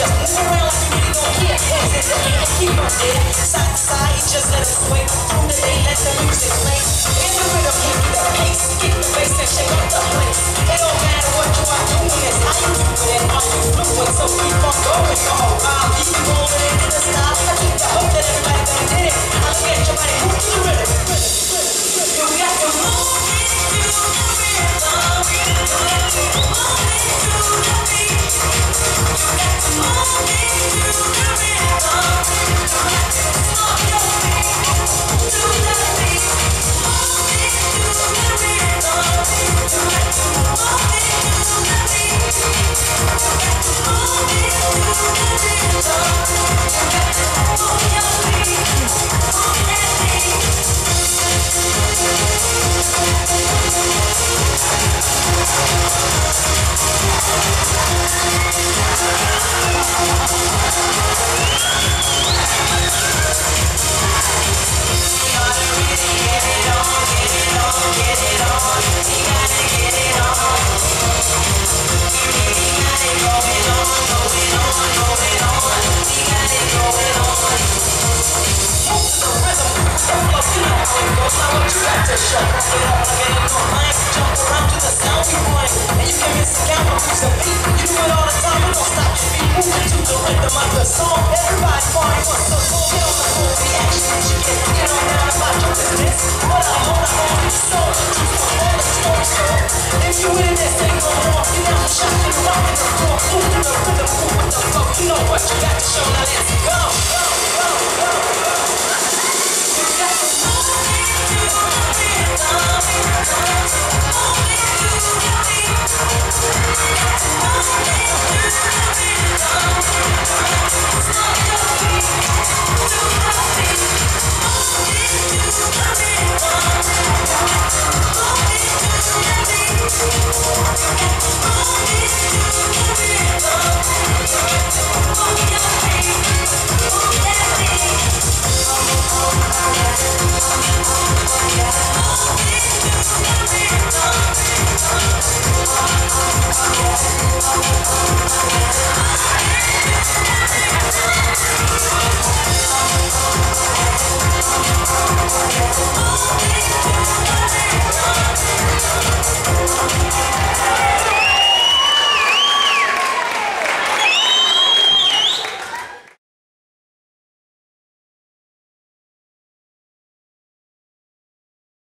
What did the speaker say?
Move around you don't care. Up. Side to side, just let it sway. Through the day, let the music play. In the rhythm, keep the pace. Get the bass and shake up. So,